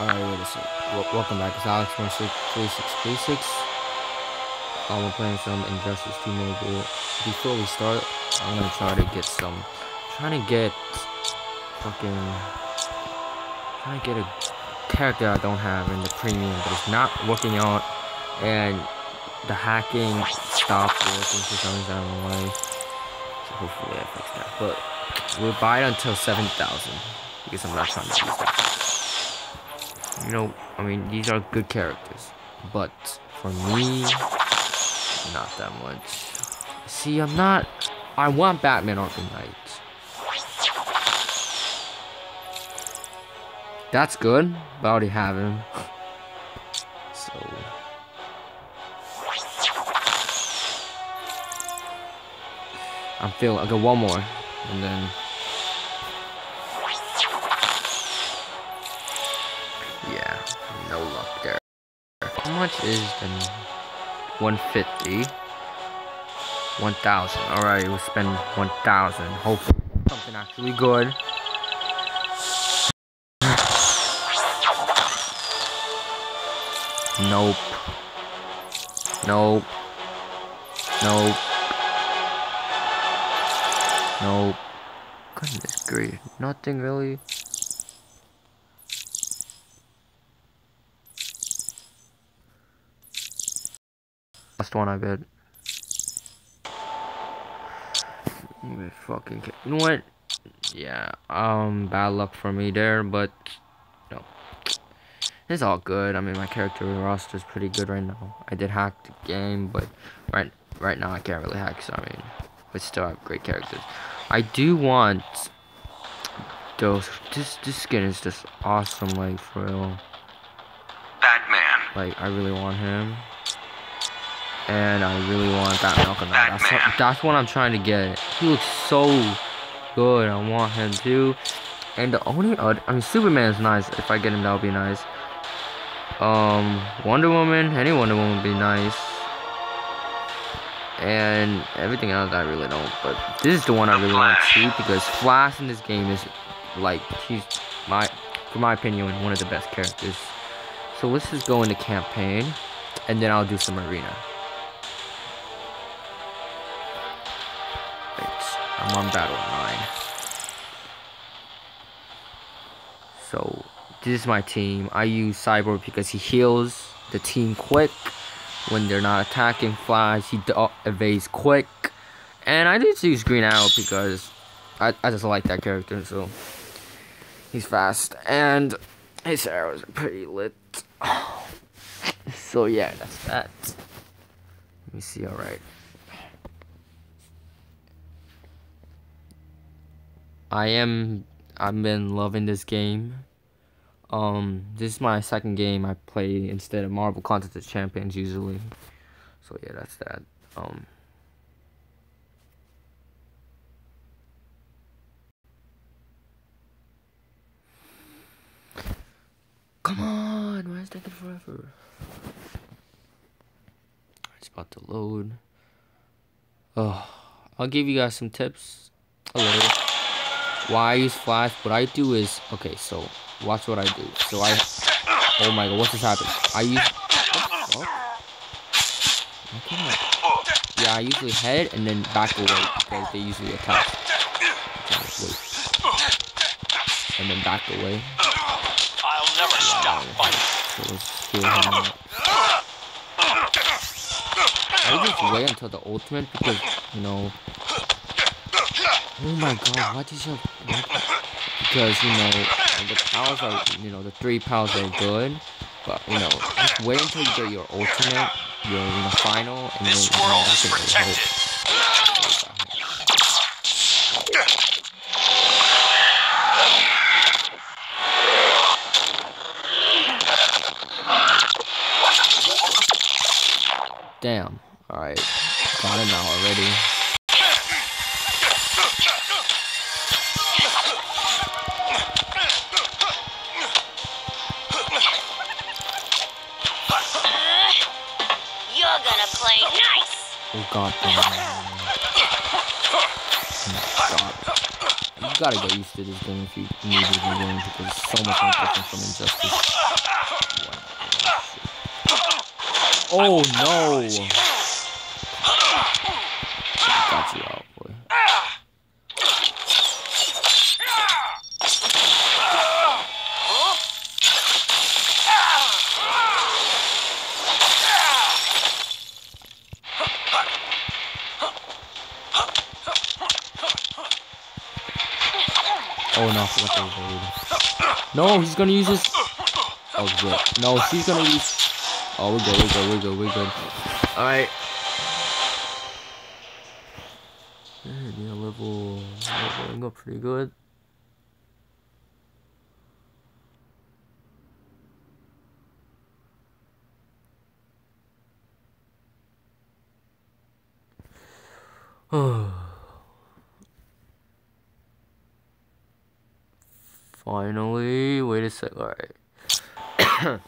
Alright, wait a sec. Wel- welcome back. It's Alex three six. Um, we're playing some Injustice 2 Mobile. Before we start, I'm gonna try to get some. Trying to get fucking. Trying to get a character I don't have in the premium, but it's not working out, and the hacking stopped working for some reason. I. So hopefully I fix that. But we'll buy it until 7,000 because I'm not trying to use that. You know, I mean, these are good characters, but for me, not that much. See, I'm not. I want Batman Arkham Knight. That's good, but I already have him. So. I'm feeling. I'll go one more, and then. Much is the 150? 1,000. Alright, we'll spend 1,000. Hopefully something actually good. Nope. Nope. Nope. Nope. Goodness grief. Nothing really. Last one I bet. We fucking ca- you know what? Yeah, um, bad luck for me there, but no, it's all good. I mean, my character roster is pretty good right now. I did hack the game, but right right now I can't really hack. So I mean, we still have great characters. I do want those. This this skin is just awesome, like for real. Batman. Like I really want him. And I really want that Knight. That's, what, that's what I'm trying to get. He looks so good. I want him too. And the only other, I mean, Superman's nice. If I get him, that would be nice. Um, Wonder Woman, any Wonder Woman would be nice. And everything else, I really don't. But this is the one I really want to too because Flash in this game is like he's my, for my opinion, one of the best characters. So let's just go into campaign, and then I'll do some arena. I'm on battle nine. So this is my team. I use Cyborg because he heals the team quick when they're not attacking Flash. He uh, evades quick, and I just use Green Arrow because I I just like that character. So he's fast and his arrows are pretty lit. So yeah, that's that. Let me see. All I am. I've been loving this game. Um, this is my second game I play instead of Marvel Contest of Champions usually. So yeah, that's that. Um. Come on, why is taking forever? It's about to load. Oh, I'll give you guys some tips. A little. Why I use Flash? What I do is okay. So watch what I do. So I. Oh my god, what's this happening? I use. What the fuck? Why can't I- Yeah, I usually head and then back away because they usually attack. Okay. And then back away. I'll never stop um, fighting. So let's heal him. I just wait until the ultimate because, you know. Oh my god, why did you have. Because, you know, the powers are, you know, the three powers are good. But, you know, just wait until you get your ultimate, your, you know, final, and This then. know, world is when you protected. Damn. Alright. Got it now already. God damn. You gotta get used to this game if you need to be going because it's so much more different from Injustice. Oh no! Got you out, boy. Oh no, he's gonna use his. Oh good. No, he's gonna use. Oh, we're good, we're good, we're good, we're good. Alright. Yeah, level leveling up pretty good. Finally, wait a sec. Alright.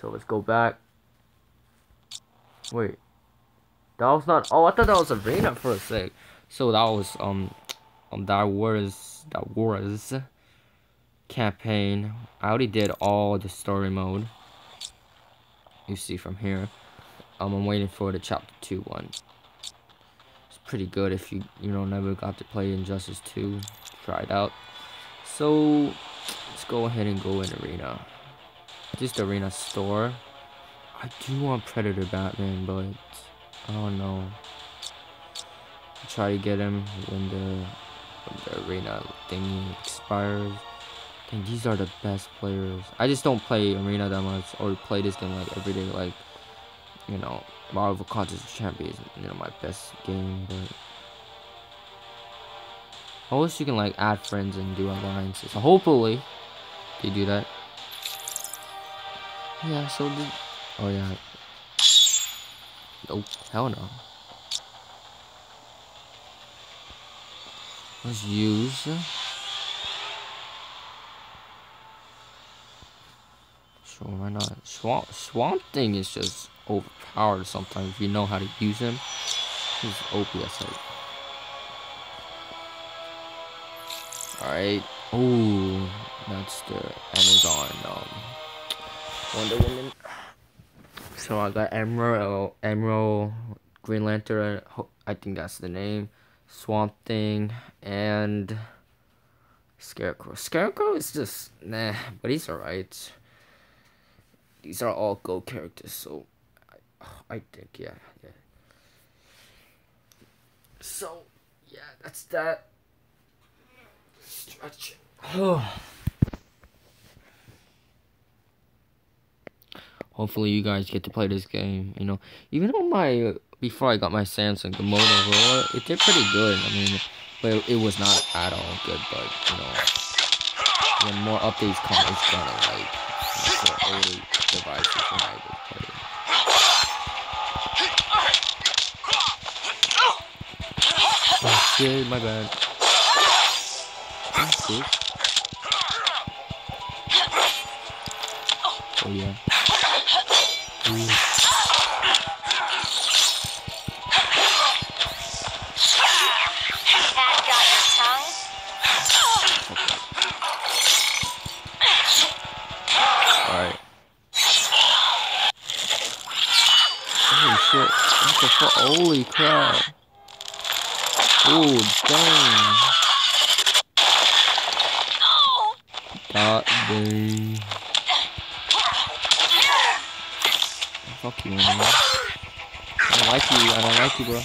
so let's go back. Wait. That was not. Oh, I thought that was arena for a sec. So that was um, um that was that was campaign. I already did all the story mode. You see from here. Um, I'm waiting for the chapter two one. It's pretty good if you you know never got to play Injustice two. Try it out. So let's go ahead and go in arena. Just arena store. I do want Predator Batman, but I don't know. I'll try to get him when the when the arena thingy expires. And these are the best players. I just don't play arena that much or play this game like every day. Like you know, Marvel Contest Champions, you know, my best game, but. I you can like add friends and do alliances. So hopefully they do that. Yeah, so the oh yeah. Nope, hell no. Let's use Sure, why not? Swamp Swamp Thing is just overpowered sometimes if you know how to use him. He's OP like Alright. Ooh, that's the Amazon um, Wonder Woman. So I got Emerald, Emerald, Green Lantern. I think that's the name. Swamp Thing and Scarecrow. Scarecrow is just nah, but he's alright. These are all Go characters, so I, I think yeah, yeah. So yeah, that's that. Stretch. Hopefully you guys get to play this game. You know, even on my before I got my Samsung, Motorola, it did pretty good. I mean, but it, it was not at all good. But you know, when more updates come, it's gonna like for older devices when I would play. Oh shit, my bad. That's. Oh yeah. Holy crap. Ooh, dang. Fuck you, man. I don't like you. I don't like you, bro.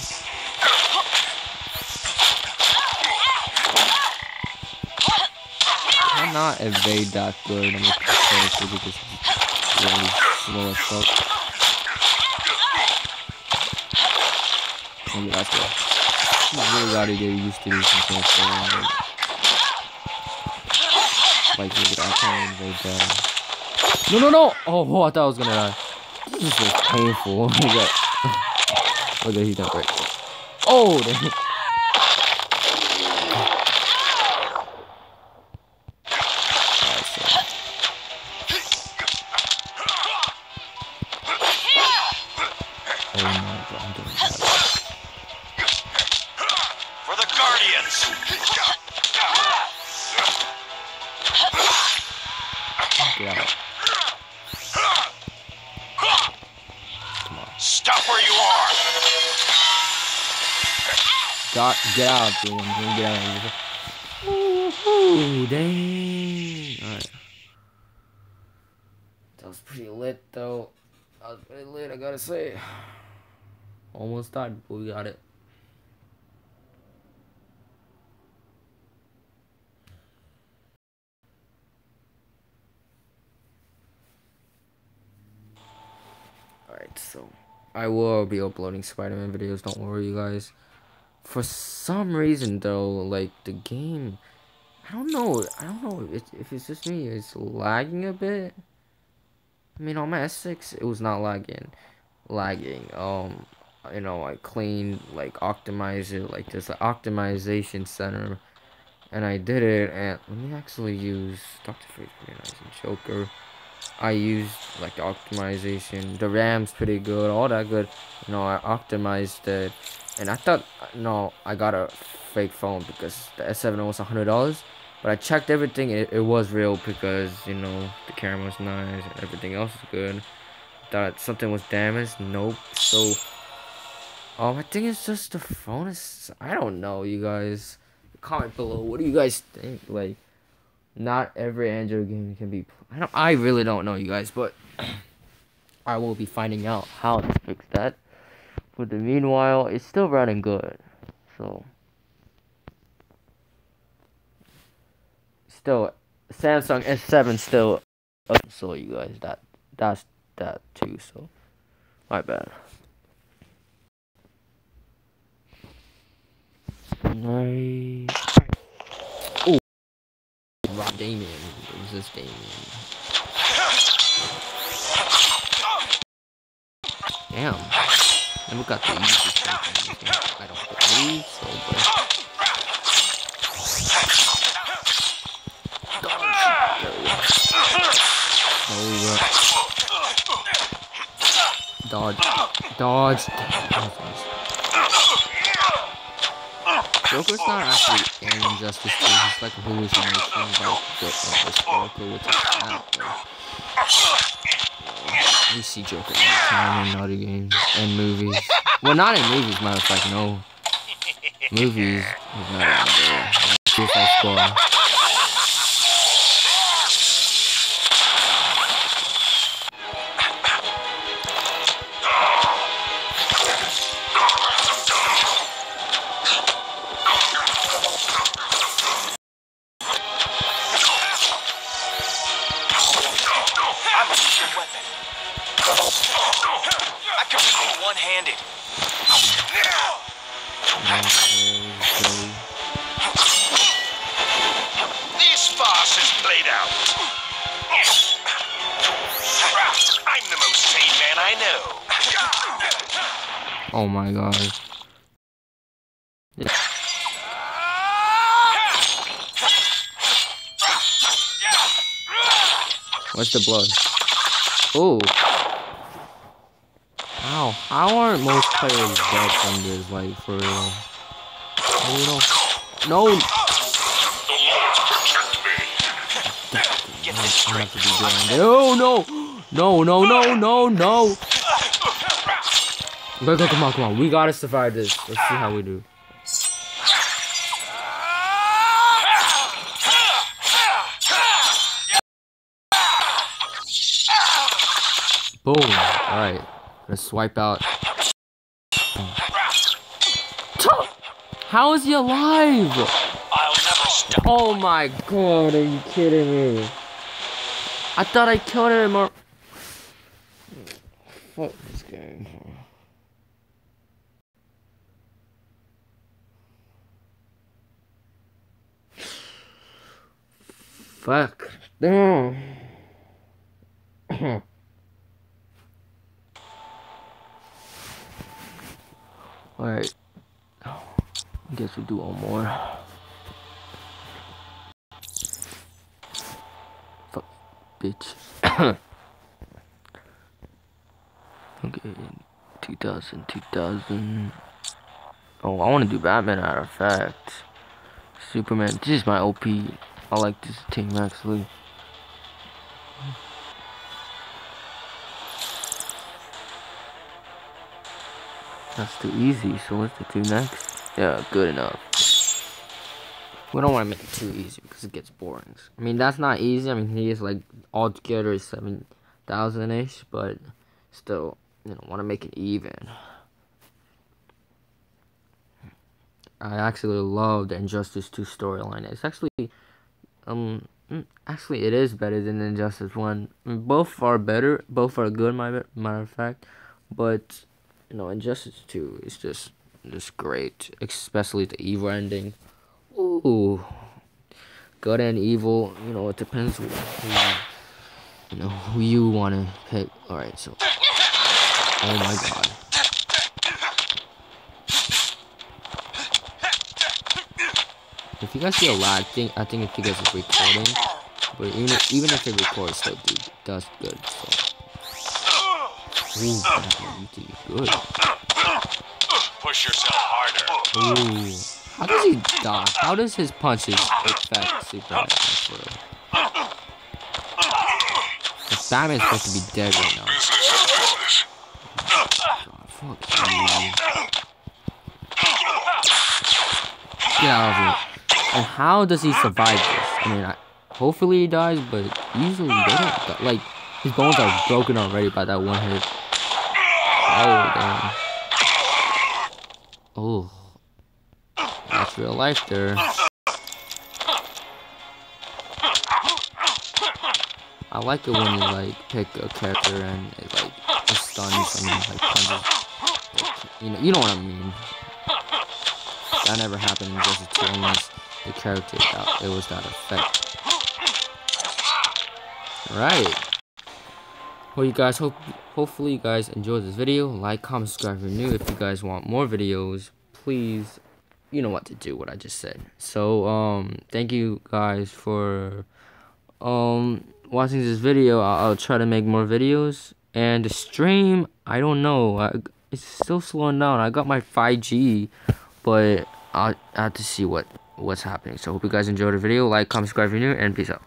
I'm not evade that good. I'm character because he's really slow as fuck. Maybe that's why. You really gotta get used to. Like, like, look at I can't. No, no, no! Oh, oh, I thought I was gonna die. This is just painful. Look at, look at he's not great. Oh, damn. Alright, so. Oh my god, I'm getting tired. For the Guardians! got get out, dude. I'm gonna get out. Ooh, dang. Alright. That was pretty lit though. That was pretty lit, I gotta say. Almost died, but we got it. Alright, so I will be uploading Spider-Man videos, don't worry you guys. For some reason though, like the game I don't know, I don't know if, if it's just me, it's lagging a bit. I mean on my S6 it was not lagging lagging. Um you know, I cleaned like optimize it like there's an optimization center and I did it and let me actually use Dr. Fate and Joker. I used like the optimization. The RAM's pretty good, all that good. You know, I optimized it, and I thought no, I got a fake phone because the S7 was hundred dollars. But I checked everything, it, it was real because you know the camera was nice and everything else is good. Thought something was damaged, nope. So, um, I think it's just the phone is. I don't know, you guys. Comment below. What do you guys think? Like not every Android game can be. I don't. I really don't know, you guys, but I will be finding out how to fix that. But the meanwhile, it's still running good, so still Samsung S7 still. So you guys, that that's that too. So my bad. Right. Rob Damien. Who's this Damien? Damn. Never got the easiest I don't believe so, but. Dodge. Dodge. Joker's not actually an Injustice 2. He's like a hallucination like the this Joker, which is not though. We see Joker all the time in other games and movies. Well, not in movies, fact, no. Movies, he's not in there. Suicide Squad. This farce is played out. I'm the most sane man I know. Oh my god. What's the blood? Oh. How? Aren't most players dead from this, like, for real? Oh, no, no. No! No, no! No, no, no, no, no! Go, go, come on, come on. We gotta survive this. Let's see how we do. Boom. Alright. Let's swipe out. How is he alive? Oh my god, are you kidding me? I thought I killed him or... Fuck this game. Fuck. No. Alright. I guess we'll do one more. Fuck, bitch. okay, 2000, 2000. Oh, I want to do Batman out of fact. Superman, this is my OP. I like this team actually. That's too easy, so what's to do next? Yeah, good enough. We don't want to make it too easy because it gets boring. I mean, that's not easy. I mean, he is like all altogether 7,000 ish, but still, you know, want to make it even. I actually love the Injustice 2 storyline. It's actually, um, mm, actually, it is better than Injustice 1. I mean, both are better, both are good, my matter of fact, but, you know, Injustice 2 is just, just great, especially the evil ending. Ooh, good and evil, you know, it depends who, you know, who you want to pick. Alright, so, oh my god. If you guys see a lag thing, I think if you guys are recording, but even even if it records, still do does good. So, ooh, good. Push yourself harder. Ooh, how does he die? How does his punches affect super attack? If Batman's supposed to be dead right now. God, fuck you. Get out of here. And how does he survive this? I mean, I, hopefully he dies, but usually they don't. Like, his bones are broken already by that one hit. Oh, damn. Oh. That's real life there. I like it when you, like, pick a character and it, like, stuns and, like, punches. You know, you know what I mean. That never happened Injustice 2 unless the character that it was that effect. Right. Well, you guys hope hopefully you guys enjoyed this video. Like, comment, subscribe if you're new. If you guys want more videos, please, you know what to do. What I just said. So, um, thank you guys for um watching this video. I'll, I'll try to make more videos. And the stream, I don't know. I, it's still slowing down. I got my 5G, but I, I have to see what what's happening. So hope you guys enjoyed the video. Like, comment, subscribe if you're new, and peace out.